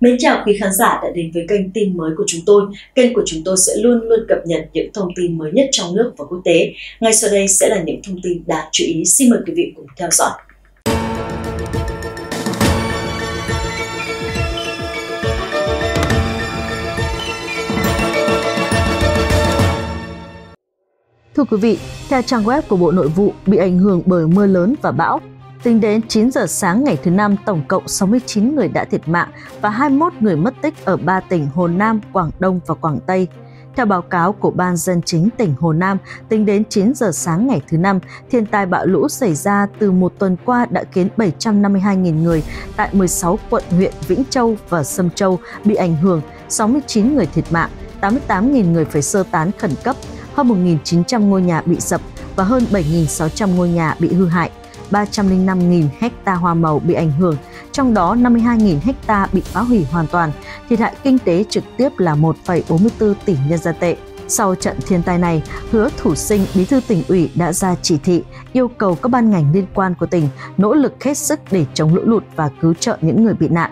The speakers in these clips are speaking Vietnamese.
Mến chào quý khán giả đã đến với kênh tin mới của chúng tôi. Kênh của chúng tôi sẽ luôn luôn cập nhật những thông tin mới nhất trong nước và quốc tế. Ngay sau đây sẽ là những thông tin đáng chú ý. Xin mời quý vị cùng theo dõi. Thưa quý vị, theo trang web của Bộ Nội vụ bị ảnh hưởng bởi mưa lớn và bão, tính đến 9 giờ sáng ngày thứ năm, tổng cộng 69 người đã thiệt mạng và 21 người mất tích ở ba tỉnh Hồ Nam, Quảng Đông và Quảng Tây. Theo báo cáo của Ban Dân chính tỉnh Hồ Nam, tính đến 9 giờ sáng ngày thứ năm, thiên tai bão lũ xảy ra từ một tuần qua đã khiến 752.000 người tại 16 quận huyện Vĩnh Châu và Sâm Châu bị ảnh hưởng, 69 người thiệt mạng, 88.000 người phải sơ tán khẩn cấp, hơn 1.900 ngôi nhà bị sập và hơn 7.600 ngôi nhà bị hư hại. 305.000 hecta hoa màu bị ảnh hưởng, trong đó 52.000 hecta bị phá hủy hoàn toàn. Thiệt hại kinh tế trực tiếp là 1,44 tỷ nhân dân tệ. Sau trận thiên tai này, hứa thủ sinh bí thư tỉnh ủy đã ra chỉ thị yêu cầu các ban ngành liên quan của tỉnh nỗ lực hết sức để chống lũ lụt và cứu trợ những người bị nạn.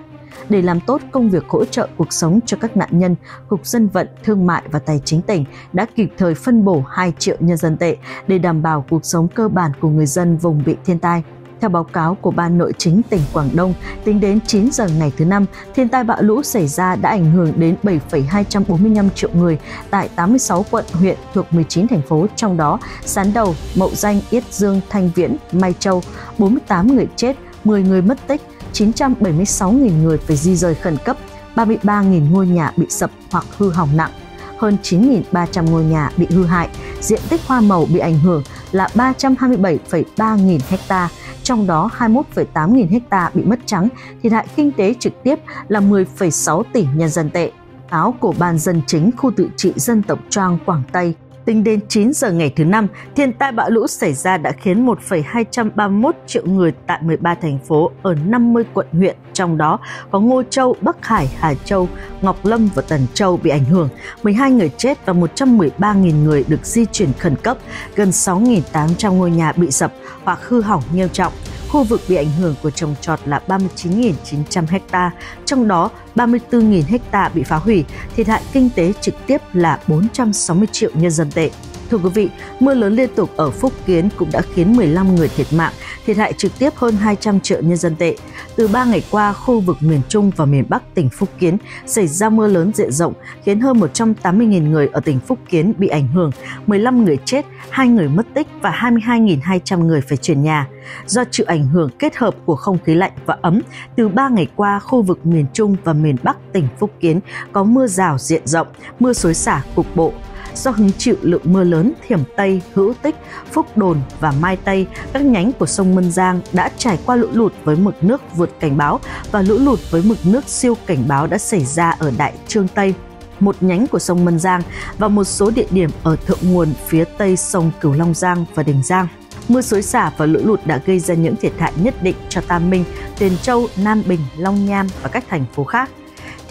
Để làm tốt công việc hỗ trợ cuộc sống cho các nạn nhân, Cục Dân vận, Thương mại và Tài chính tỉnh đã kịp thời phân bổ 2 triệu nhân dân tệ để đảm bảo cuộc sống cơ bản của người dân vùng bị thiên tai. Theo báo cáo của Ban Nội chính tỉnh Quảng Đông, tính đến 9 giờ ngày thứ năm, thiên tai bão lũ xảy ra đã ảnh hưởng đến 7,245 triệu người tại 86 quận, huyện thuộc 19 thành phố, trong đó Sán Đầu, Mậu Danh, Yết Dương, Thanh Viễn, Mai Châu, 48 người chết, 10 người mất tích, 976.000 người phải di rời khẩn cấp, 33.000 ngôi nhà bị sập hoặc hư hỏng nặng, hơn 9.300 ngôi nhà bị hư hại, diện tích hoa màu bị ảnh hưởng là 327,3 nghìn hecta, trong đó 21,8 nghìn hecta bị mất trắng, thiệt hại kinh tế trực tiếp là 10,6 tỷ nhân dân tệ. báo của Ban Dân Chính khu tự trị dân tộc Trang Quảng Tây Tính đến 9 giờ ngày thứ năm, thiên tai bão lũ xảy ra đã khiến 1,231 triệu người tại 13 thành phố ở 50 quận huyện, trong đó có Ngô Châu, Bắc Hải, Hà Châu, Ngọc Lâm và Tần Châu bị ảnh hưởng, 12 người chết và 113.000 người được di chuyển khẩn cấp, gần 6.800 ngôi nhà bị sập hoặc hư hỏng nghiêm trọng. Khu vực bị ảnh hưởng của trồng trọt là 39.900 ha, trong đó 34.000 ha bị phá hủy, thiệt hại kinh tế trực tiếp là 460 triệu nhân dân tệ. Thưa quý vị, mưa lớn liên tục ở Phúc Kiến cũng đã khiến 15 người thiệt mạng, thiệt hại trực tiếp hơn 200 triệu nhân dân tệ. Từ 3 ngày qua, khu vực miền Trung và miền Bắc tỉnh Phúc Kiến xảy ra mưa lớn diện rộng, khiến hơn 180.000 người ở tỉnh Phúc Kiến bị ảnh hưởng, 15 người chết, 2 người mất tích và 22.200 người phải chuyển nhà. Do chịu ảnh hưởng kết hợp của không khí lạnh và ấm, từ 3 ngày qua, khu vực miền Trung và miền Bắc tỉnh Phúc Kiến có mưa rào diện rộng, mưa xối xả cục bộ, do hứng chịu lượng mưa lớn Thiểm Tây, Hữu Tích, Phúc Đồn và Mai Tây, các nhánh của sông Mân Giang đã trải qua lũ lụt với mực nước vượt cảnh báo và lũ lụt với mực nước siêu cảnh báo đã xảy ra ở Đại Trương Tây một nhánh của sông Mân Giang và một số địa điểm ở thượng nguồn phía tây sông Cửu Long Giang và Đình Giang. Mưa xối xả và lũ lụt đã gây ra những thiệt hại nhất định cho Tam Minh, Tiền Châu, Nam Bình, Long Nham và các thành phố khác.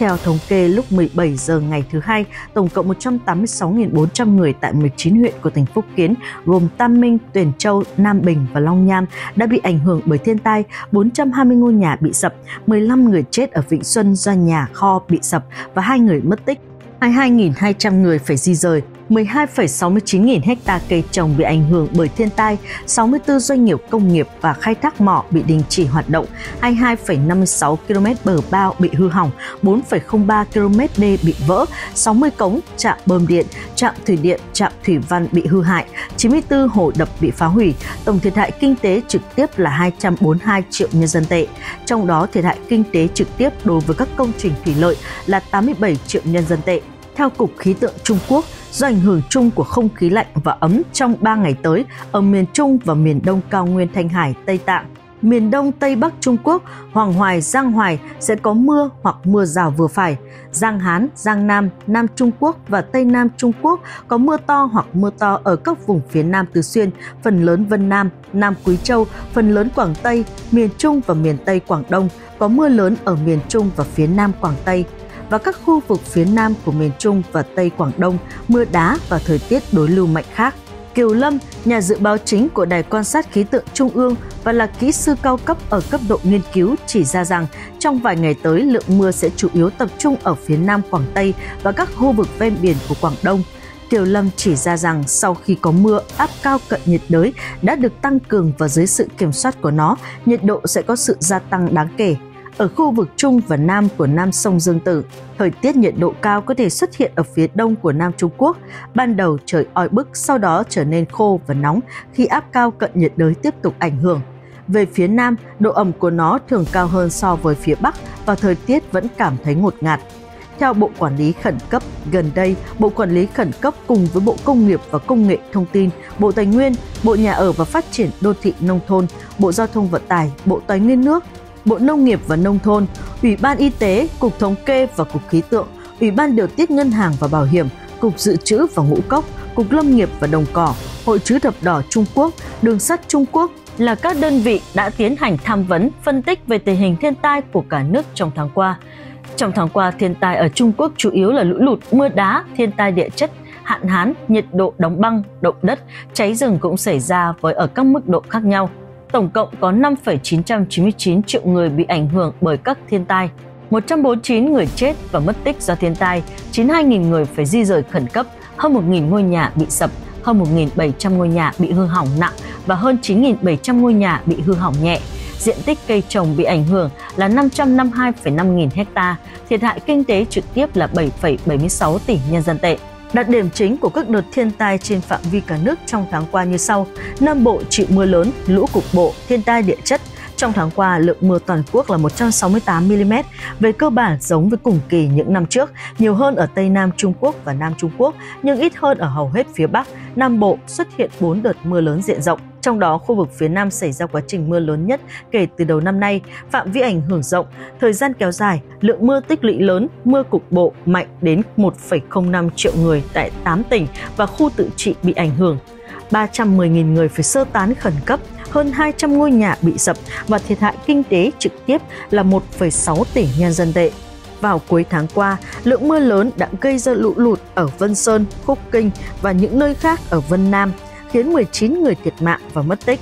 Theo thống kê lúc 17 giờ ngày thứ hai, tổng cộng 186.400 người tại 19 huyện của tỉnh Phúc Kiến gồm Tam Minh, Tuyển Châu, Nam Bình và Long Nham đã bị ảnh hưởng bởi thiên tai, 420 ngôi nhà bị sập, 15 người chết ở Vĩnh Xuân do nhà kho bị sập và hai người mất tích. 22.200 người phải di rời, 12,69 nghìn hecta cây trồng bị ảnh hưởng bởi thiên tai, 64 doanh nghiệp công nghiệp và khai thác mỏ bị đình chỉ hoạt động, 22,56 km bờ bao bị hư hỏng, 4,03 km đê bị vỡ, 60 cống, trạm bơm điện, trạm thủy điện, trạm thủy văn bị hư hại, 94 hồ đập bị phá hủy, tổng thiệt hại kinh tế trực tiếp là 242 triệu nhân dân tệ. Trong đó thiệt hại kinh tế trực tiếp đối với các công trình thủy lợi là 87 triệu nhân dân tệ. Theo Cục Khí tượng Trung Quốc, do ảnh hưởng chung của không khí lạnh và ấm trong 3 ngày tới ở miền Trung và miền Đông cao nguyên Thanh Hải, Tây Tạng, miền Đông Tây Bắc Trung Quốc, Hoàng Hoài, Giang Hoài sẽ có mưa hoặc mưa rào vừa phải. Giang Hán, Giang Nam, Nam Trung Quốc và Tây Nam Trung Quốc có mưa to hoặc mưa to ở các vùng phía Nam Tứ Xuyên, phần lớn Vân Nam, Nam Quý Châu, phần lớn Quảng Tây, miền Trung và miền Tây Quảng Đông, có mưa lớn ở miền Trung và phía Nam Quảng Tây, và các khu vực phía nam của miền Trung và Tây Quảng Đông, mưa đá và thời tiết đối lưu mạnh khác. Kiều Lâm, nhà dự báo chính của Đài quan sát khí tượng Trung ương và là kỹ sư cao cấp ở cấp độ nghiên cứu chỉ ra rằng trong vài ngày tới lượng mưa sẽ chủ yếu tập trung ở phía Nam Quảng Tây và các khu vực ven biển của Quảng Đông. Kiều Lâm chỉ ra rằng sau khi có mưa, áp cao cận nhiệt đới đã được tăng cường và dưới sự kiểm soát của nó, nhiệt độ sẽ có sự gia tăng đáng kể. Ở khu vực Trung và Nam của Nam sông Dương Tử, thời tiết nhiệt độ cao có thể xuất hiện ở phía đông của Nam Trung Quốc. Ban đầu trời oi bức, sau đó trở nên khô và nóng khi áp cao cận nhiệt đới tiếp tục ảnh hưởng. Về phía Nam, độ ẩm của nó thường cao hơn so với phía Bắc và thời tiết vẫn cảm thấy ngột ngạt. Theo Bộ Quản lý Khẩn cấp, gần đây, Bộ Quản lý Khẩn cấp cùng với Bộ Công nghiệp và Công nghệ Thông tin, Bộ Tài nguyên, Bộ Nhà ở và Phát triển Đô thị Nông thôn, Bộ Giao thông Vận tải, Bộ Tài nguyên nước, Bộ Nông nghiệp và Nông thôn, Ủy ban Y tế, Cục Thống kê và Cục Khí tượng, Ủy ban Điều tiết Ngân hàng và Bảo hiểm, Cục Dự trữ và Ngũ cốc, Cục Lâm nghiệp và Đồng cỏ, Hội chữ thập đỏ Trung Quốc, Đường sắt Trung Quốc là các đơn vị đã tiến hành tham vấn, phân tích về tình hình thiên tai của cả nước trong tháng qua. Trong tháng qua, thiên tai ở Trung Quốc chủ yếu là lũ lụt, mưa đá, thiên tai địa chất, hạn hán, nhiệt độ đóng băng, động đất, cháy rừng cũng xảy ra với ở các mức độ khác nhau. Tổng cộng có 5,999 triệu người bị ảnh hưởng bởi các thiên tai. 149 người chết và mất tích do thiên tai, 92.000 người phải di rời khẩn cấp, hơn 1.000 ngôi nhà bị sập, hơn 1.700 ngôi nhà bị hư hỏng nặng và hơn 9.700 ngôi nhà bị hư hỏng nhẹ. Diện tích cây trồng bị ảnh hưởng là 552,5 nghìn hecta, thiệt hại kinh tế trực tiếp là 7,76 tỷ nhân dân tệ. Đặc điểm chính của các đợt thiên tai trên phạm vi cả nước trong tháng qua như sau. Nam Bộ chịu mưa lớn, lũ cục bộ, thiên tai địa chất, trong tháng qua, lượng mưa toàn quốc là 168 mm, về cơ bản giống với cùng kỳ những năm trước, nhiều hơn ở Tây Nam Trung Quốc và Nam Trung Quốc, nhưng ít hơn ở hầu hết phía Bắc. Nam Bộ xuất hiện 4 đợt mưa lớn diện rộng. Trong đó, khu vực phía Nam xảy ra quá trình mưa lớn nhất kể từ đầu năm nay, phạm vi ảnh hưởng rộng, thời gian kéo dài, lượng mưa tích lũy lớn, mưa cục bộ mạnh đến 1,05 triệu người tại 8 tỉnh và khu tự trị bị ảnh hưởng. 310.000 người phải sơ tán khẩn cấp, hơn 200 ngôi nhà bị sập và thiệt hại kinh tế trực tiếp là 1,6 tỷ nhân dân tệ. Vào cuối tháng qua, lượng mưa lớn đã gây ra lũ lụt ở Vân Sơn, Khúc Kinh và những nơi khác ở Vân Nam, khiến 19 người thiệt mạng và mất tích.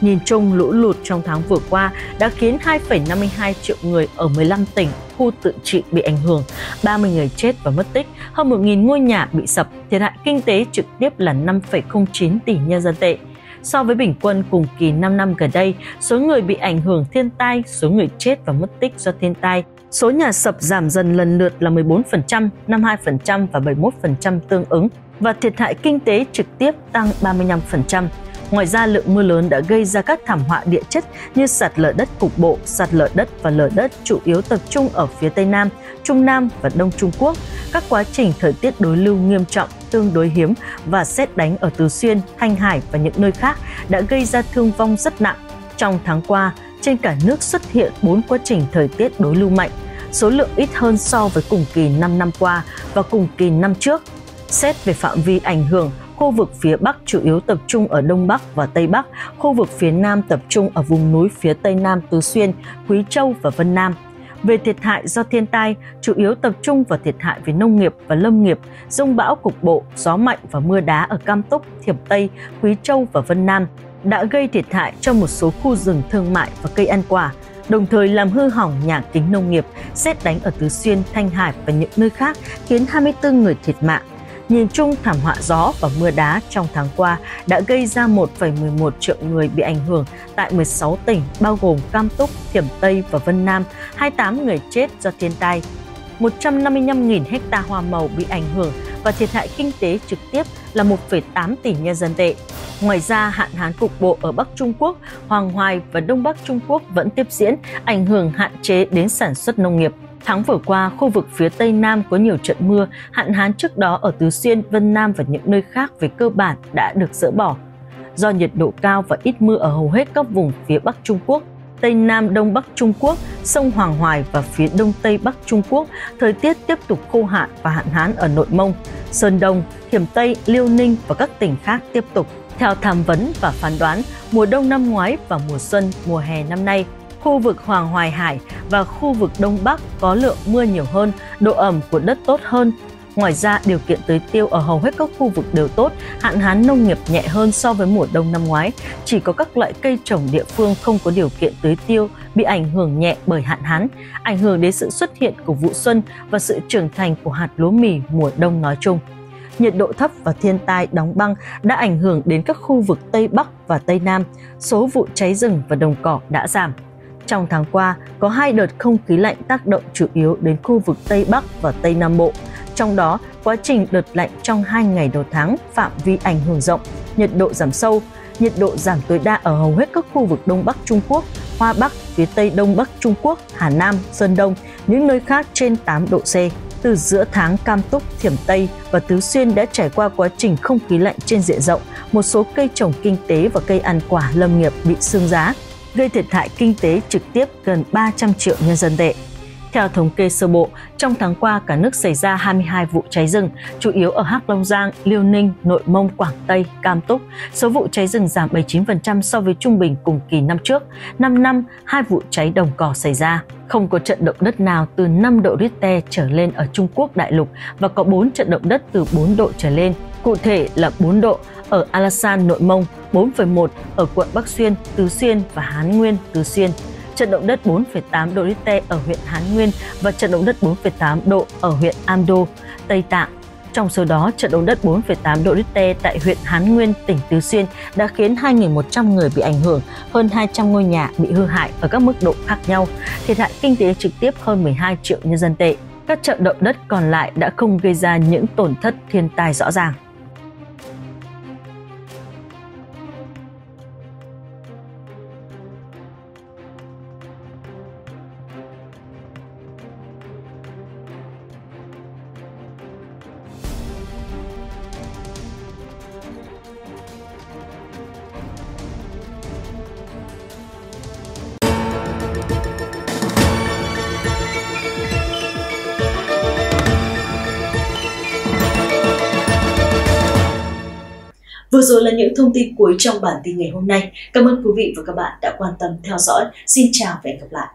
Nhìn chung, lũ lụt trong tháng vừa qua đã khiến 2,52 triệu người ở 15 tỉnh, khu tự trị bị ảnh hưởng, 30 người chết và mất tích, hơn 1.000 ngôi nhà bị sập, thiệt hại kinh tế trực tiếp là 5,09 tỷ nhân dân tệ. So với bình quân cùng kỳ 5 năm gần đây, số người bị ảnh hưởng thiên tai, số người chết và mất tích do thiên tai, số nhà sập giảm dần lần lượt là 14%, 52% và 71% tương ứng và thiệt hại kinh tế trực tiếp tăng 35%. Ngoài ra, lượng mưa lớn đã gây ra các thảm họa địa chất như sạt lở đất cục bộ, sạt lở đất và lở đất chủ yếu tập trung ở phía Tây Nam, Trung Nam và Đông Trung Quốc. Các quá trình thời tiết đối lưu nghiêm trọng, tương đối hiếm và xét đánh ở Tứ Xuyên, Thanh Hải và những nơi khác đã gây ra thương vong rất nặng. Trong tháng qua, trên cả nước xuất hiện 4 quá trình thời tiết đối lưu mạnh, số lượng ít hơn so với cùng kỳ 5 năm qua và cùng kỳ năm trước. Xét về phạm vi ảnh hưởng, khu vực phía Bắc chủ yếu tập trung ở Đông Bắc và Tây Bắc, khu vực phía Nam tập trung ở vùng núi phía Tây Nam Tứ Xuyên, Quý Châu và Vân Nam. Về thiệt hại do thiên tai, chủ yếu tập trung vào thiệt hại về nông nghiệp và lâm nghiệp, rông bão cục bộ, gió mạnh và mưa đá ở Cam Túc, Thiểm Tây, Quý Châu và Vân Nam đã gây thiệt hại cho một số khu rừng thương mại và cây ăn quả, đồng thời làm hư hỏng nhà kính nông nghiệp, xét đánh ở Tứ Xuyên, Thanh Hải và những nơi khác khiến 24 người thiệt mạng Nhìn chung, thảm họa gió và mưa đá trong tháng qua đã gây ra 1,11 triệu người bị ảnh hưởng tại 16 tỉnh bao gồm Cam Túc, Thiểm Tây và Vân Nam, 28 người chết do thiên tai. 155.000 hecta hoa màu bị ảnh hưởng và thiệt hại kinh tế trực tiếp là 1,8 tỷ nhân dân tệ. Ngoài ra, hạn hán cục bộ ở Bắc Trung Quốc, Hoàng Hoài và Đông Bắc Trung Quốc vẫn tiếp diễn, ảnh hưởng hạn chế đến sản xuất nông nghiệp. Tháng vừa qua, khu vực phía Tây Nam có nhiều trận mưa, hạn hán trước đó ở Tứ Xuyên, Vân Nam và những nơi khác về cơ bản đã được dỡ bỏ. Do nhiệt độ cao và ít mưa ở hầu hết các vùng phía Bắc Trung Quốc, Tây Nam Đông Bắc Trung Quốc, sông Hoàng Hoài và phía Đông Tây Bắc Trung Quốc, thời tiết tiếp tục khô hạn và hạn hán ở Nội Mông, Sơn Đông, Thiểm Tây, Liêu Ninh và các tỉnh khác tiếp tục. Theo tham vấn và phán đoán, mùa đông năm ngoái và mùa xuân, mùa hè năm nay khu vực Hoàng Hoài Hải và khu vực Đông Bắc có lượng mưa nhiều hơn, độ ẩm của đất tốt hơn. Ngoài ra, điều kiện tưới tiêu ở hầu hết các khu vực đều tốt, hạn hán nông nghiệp nhẹ hơn so với mùa đông năm ngoái. Chỉ có các loại cây trồng địa phương không có điều kiện tưới tiêu bị ảnh hưởng nhẹ bởi hạn hán, ảnh hưởng đến sự xuất hiện của vụ xuân và sự trưởng thành của hạt lúa mì mùa đông nói chung nhiệt độ thấp và thiên tai đóng băng đã ảnh hưởng đến các khu vực Tây Bắc và Tây Nam, số vụ cháy rừng và đồng cỏ đã giảm. Trong tháng qua, có hai đợt không khí lạnh tác động chủ yếu đến khu vực Tây Bắc và Tây Nam Bộ. Trong đó, quá trình đợt lạnh trong hai ngày đầu tháng phạm vi ảnh hưởng rộng, nhiệt độ giảm sâu, nhiệt độ giảm tối đa ở hầu hết các khu vực Đông Bắc Trung Quốc, Hoa Bắc, phía Tây Đông Bắc Trung Quốc, Hà Nam, Sơn Đông, những nơi khác trên 8 độ C. Từ giữa tháng Cam Túc, Thiểm Tây và Tứ Xuyên đã trải qua quá trình không khí lạnh trên diện rộng, một số cây trồng kinh tế và cây ăn quả lâm nghiệp bị sương giá, gây thiệt hại kinh tế trực tiếp gần 300 triệu nhân dân tệ. Theo thống kê sơ bộ, trong tháng qua cả nước xảy ra 22 vụ cháy rừng, chủ yếu ở Hắc Long Giang, Liêu Ninh, Nội Mông, Quảng Tây, Cam Túc. Số vụ cháy rừng giảm 79% so với trung bình cùng kỳ năm trước. 5 năm, hai vụ cháy đồng cỏ xảy ra. Không có trận động đất nào từ 5 độ Richter trở lên ở Trung Quốc đại lục và có 4 trận động đất từ 4 độ trở lên. Cụ thể là 4 độ ở Alasan, Nội Mông, 4,1 ở quận Bắc Xuyên, Tứ Xuyên và Hán Nguyên, Tứ Xuyên trận động đất 4,8 độ Richter ở huyện Hán Nguyên và trận động đất 4,8 độ ở huyện Amdo, Tây Tạng. Trong số đó, trận động đất 4,8 độ Richter tại huyện Hán Nguyên, tỉnh Tứ Xuyên đã khiến 2.100 người bị ảnh hưởng, hơn 200 ngôi nhà bị hư hại ở các mức độ khác nhau, thiệt hại kinh tế trực tiếp hơn 12 triệu nhân dân tệ. Các trận động đất còn lại đã không gây ra những tổn thất thiên tai rõ ràng. Vừa rồi là những thông tin cuối trong bản tin ngày hôm nay. Cảm ơn quý vị và các bạn đã quan tâm theo dõi. Xin chào và hẹn gặp lại.